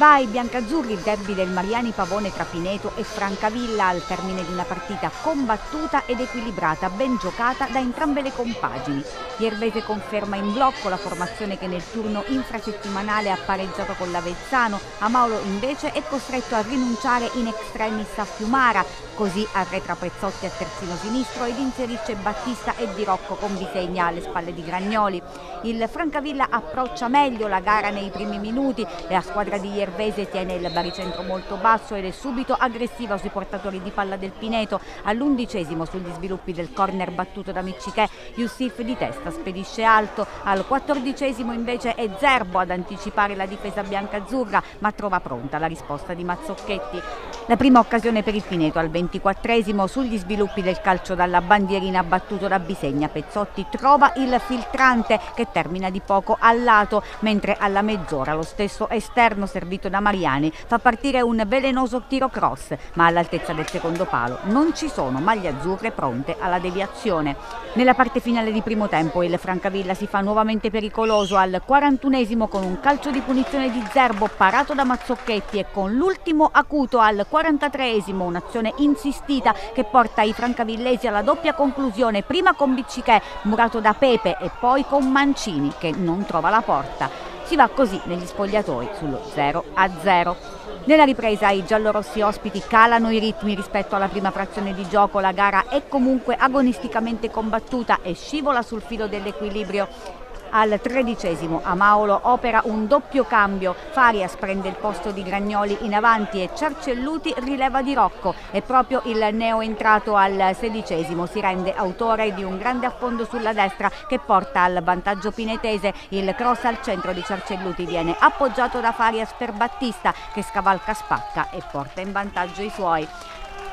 Va ai biancazzurri il derby del Mariani Pavone tra Pineto e Francavilla al termine di una partita combattuta ed equilibrata, ben giocata da entrambe le compagini. Iervese conferma in blocco la formazione che nel turno infrasettimanale ha pareggiato con l'Avezzano, Amaolo invece è costretto a rinunciare in extremis a Fiumara, così arretra Pezzotti a terzino sinistro ed inserisce Battista e Di Rocco con Bisegna alle spalle di Gragnoli. Il Francavilla approccia meglio la gara nei primi minuti, la squadra di Iervese Cervese tiene il baricentro molto basso ed è subito aggressiva sui portatori di palla del Pineto. All'undicesimo sugli sviluppi del corner battuto da Miccichè, Youssif di testa spedisce alto. Al quattordicesimo invece è Zerbo ad anticipare la difesa bianca-azzurra, ma trova pronta la risposta di Mazzocchetti. La prima occasione per il Pineto al ventiquattresimo sugli sviluppi del calcio dalla bandierina battuto da Bisegna. Pezzotti trova il filtrante che termina di poco al lato, mentre alla mezz'ora lo stesso esterno servito servito da Mariani fa partire un velenoso tiro cross, ma all'altezza del secondo palo non ci sono maglie azzurre pronte alla deviazione. Nella parte finale di primo tempo il Francavilla si fa nuovamente pericoloso al 41esimo con un calcio di punizione di Zerbo parato da Mazzocchetti e con l'ultimo acuto al 43esimo un'azione insistita che porta i francavillesi alla doppia conclusione prima con Biccichè murato da Pepe e poi con Mancini che non trova la porta. Si va così negli spogliatoi sullo 0 a 0. Nella ripresa i giallorossi ospiti calano i ritmi rispetto alla prima frazione di gioco, la gara è comunque agonisticamente combattuta e scivola sul filo dell'equilibrio al tredicesimo Amaolo opera un doppio cambio, Farias prende il posto di Gragnoli in avanti e Ciarcelluti rileva di Rocco. E proprio il neo entrato al sedicesimo. Si rende autore di un grande affondo sulla destra che porta al vantaggio pinetese, il cross al centro di Ciarcelluti viene appoggiato da Farias per Battista che scavalca spacca e porta in vantaggio i suoi.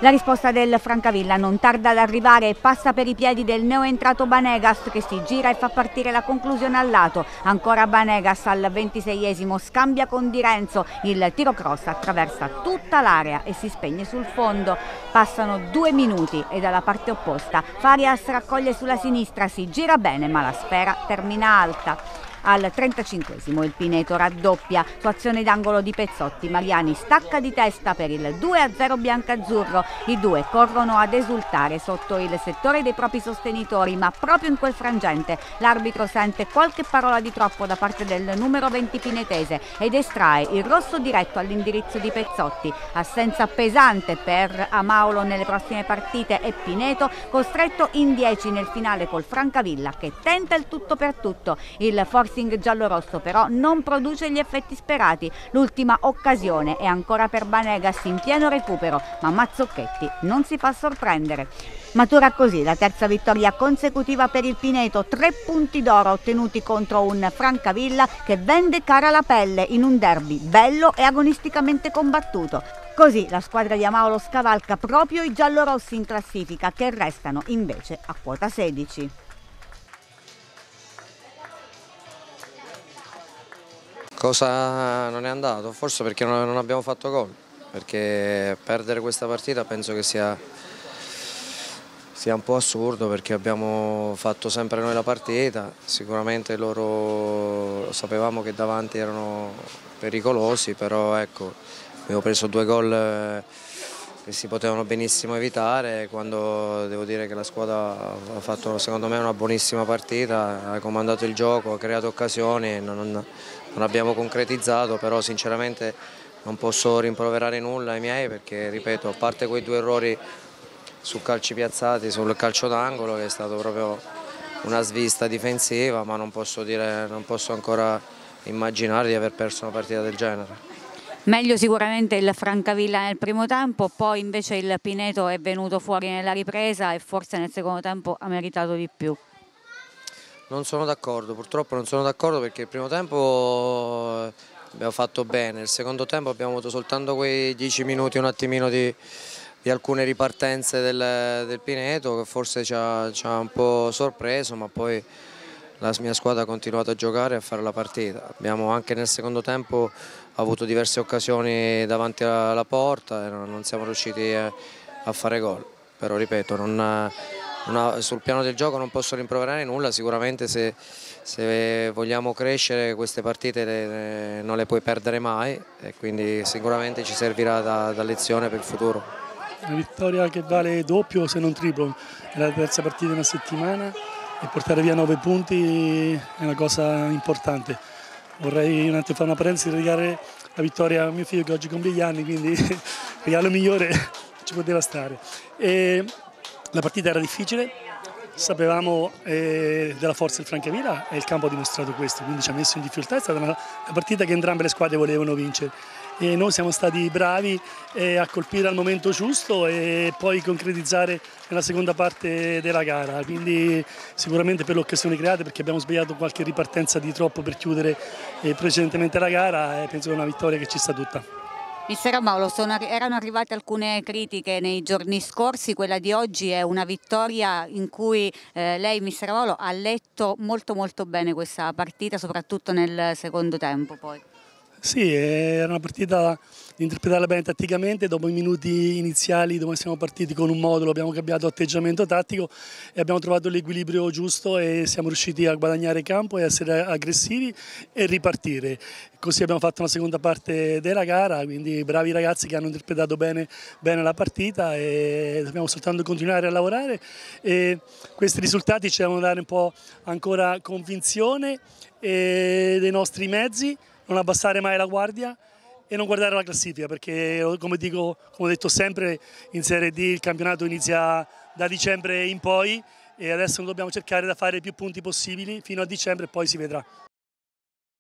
La risposta del Francavilla non tarda ad arrivare e passa per i piedi del neoentrato Banegas che si gira e fa partire la conclusione al lato. Ancora Banegas al ventiseiesimo scambia con Di Renzo. Il tiro cross attraversa tutta l'area e si spegne sul fondo. Passano due minuti e dalla parte opposta Farias raccoglie sulla sinistra, si gira bene ma la sfera termina alta. Al 35 il Pineto raddoppia su azione d'angolo di Pezzotti. Mariani stacca di testa per il 2-0 biancazzurro. I due corrono ad esultare sotto il settore dei propri sostenitori, ma proprio in quel frangente l'arbitro sente qualche parola di troppo da parte del numero 20 pinetese ed estrae il rosso diretto all'indirizzo di Pezzotti. Assenza pesante per Amaulo nelle prossime partite e Pineto costretto in 10 nel finale col Francavilla che tenta il tutto per tutto. Il forse pressing giallo-rosso però non produce gli effetti sperati. L'ultima occasione è ancora per Banegas in pieno recupero, ma Mazzocchetti non si fa sorprendere. Matura così la terza vittoria consecutiva per il Pineto, tre punti d'oro ottenuti contro un Francavilla che vende cara la pelle in un derby bello e agonisticamente combattuto. Così la squadra di Amaolo scavalca proprio i giallorossi in classifica che restano invece a quota 16. Cosa non è andato? Forse perché non abbiamo fatto gol, perché perdere questa partita penso che sia, sia, un po' assurdo perché abbiamo fatto sempre noi la partita, sicuramente loro sapevamo che davanti erano pericolosi, però ecco, abbiamo preso due gol eh, che si potevano benissimo evitare quando devo dire che la squadra ha fatto secondo me una buonissima partita, ha comandato il gioco, ha creato occasioni, non, non abbiamo concretizzato, però sinceramente non posso rimproverare nulla ai miei perché, ripeto, a parte quei due errori su calci piazzati, sul calcio d'angolo che è stato proprio una svista difensiva, ma non posso, dire, non posso ancora immaginare di aver perso una partita del genere. Meglio sicuramente il Francavilla nel primo tempo, poi invece il Pineto è venuto fuori nella ripresa e forse nel secondo tempo ha meritato di più. Non sono d'accordo, purtroppo non sono d'accordo perché il primo tempo eh, abbiamo fatto bene, il secondo tempo abbiamo avuto soltanto quei dieci minuti, un attimino di, di alcune ripartenze del, del, Pineto che forse ci ha, ci ha, un po' sorpreso ma poi la mia squadra ha continuato a giocare e a fare la partita. Abbiamo anche nel secondo tempo avuto diverse occasioni davanti alla porta e non siamo riusciti a fare gol, però ripeto non una, sul piano del gioco non posso rimproverare nulla, sicuramente se, se vogliamo crescere queste partite le, non le puoi perdere mai e quindi sicuramente ci servirà da, da lezione per il futuro. Una vittoria che vale doppio se non triplo, è la terza partita in una settimana e portare via nove punti è una cosa importante. Vorrei un attimo fare una parentesi e dedicare la vittoria a mio figlio che oggi compie gli anni, quindi il regalo migliore ci poteva stare. E la partita era difficile, sapevamo eh, della forza del Francavilla e il campo ha dimostrato questo, quindi ci ha messo in difficoltà, è stata una, una partita che entrambe le squadre volevano vincere e noi siamo stati bravi eh, a colpire al momento giusto e poi concretizzare nella seconda parte della gara, quindi sicuramente per le occasioni create perché abbiamo sbagliato qualche ripartenza di troppo per chiudere eh, precedentemente la gara e penso che è una vittoria che ci sta tutta. Mister Mauro, erano arrivate alcune critiche nei giorni scorsi, quella di oggi è una vittoria in cui eh, lei, Mister Mauro, ha letto molto molto bene questa partita, soprattutto nel secondo tempo poi. Sì, era una partita di interpretarla bene tatticamente, dopo i minuti iniziali dove siamo partiti con un modulo abbiamo cambiato atteggiamento tattico e abbiamo trovato l'equilibrio giusto e siamo riusciti a guadagnare campo e essere aggressivi e ripartire. Così abbiamo fatto una seconda parte della gara, quindi bravi ragazzi che hanno interpretato bene, bene la partita e dobbiamo soltanto continuare a lavorare e questi risultati ci devono dare un po' ancora convinzione dei nostri mezzi non abbassare mai la guardia e non guardare la classifica perché come, dico, come ho detto sempre in Serie D il campionato inizia da dicembre in poi e adesso dobbiamo cercare di fare più punti possibili fino a dicembre e poi si vedrà.